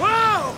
Whoa!